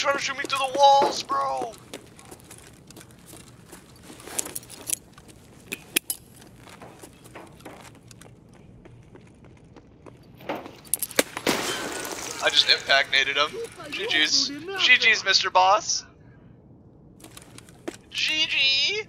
trying to shoot me through the walls, bro? I just impact nated him. GG's. GG's, Mr. Boss. GG.